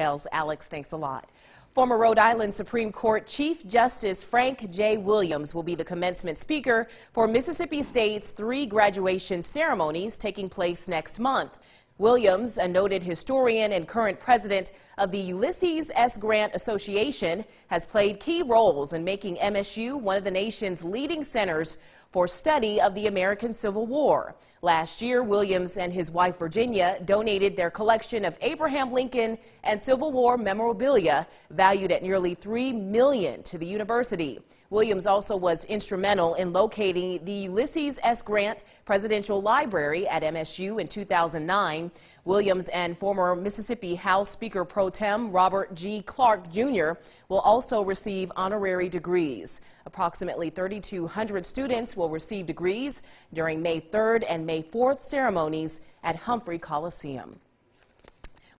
Alex, thanks a lot. Former Rhode Island Supreme Court Chief Justice Frank J. Williams will be the commencement speaker for Mississippi State's three graduation ceremonies taking place next month. Williams, a noted historian and current president of the Ulysses S. Grant Association, has played key roles in making MSU one of the nation's leading centers for study of the American Civil War. Last year, Williams and his wife Virginia donated their collection of Abraham Lincoln and Civil War memorabilia valued at nearly 3 million to the university. Williams also was instrumental in locating the Ulysses S. Grant Presidential Library at MSU in 2009. Williams and former Mississippi House Speaker Pro Tem Robert G. Clark Jr. will also receive honorary degrees. Approximately 3,200 students will receive degrees during May 3rd and May 4th ceremonies at Humphrey Coliseum.